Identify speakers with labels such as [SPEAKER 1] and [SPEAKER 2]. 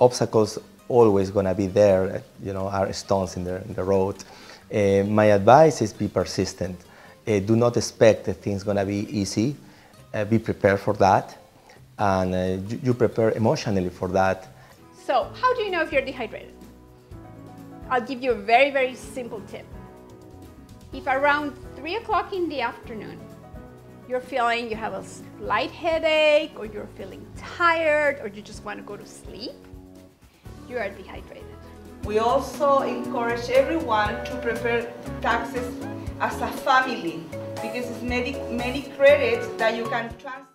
[SPEAKER 1] obstacles always going to be there, you know, are stones in the, in the road. Uh, my advice is be persistent. Uh, do not expect that things going to be easy. Uh, be prepared for that. And uh, you, you prepare emotionally for that.
[SPEAKER 2] So, how do you know if you're dehydrated? I'll give you a very, very simple tip. If around 3 o'clock in the afternoon, you're feeling you have a slight headache, or you're feeling tired, or you just want to go to sleep, you are dehydrated.
[SPEAKER 3] We also encourage everyone to prepare taxes as a family because it's many, many credits that you can transfer.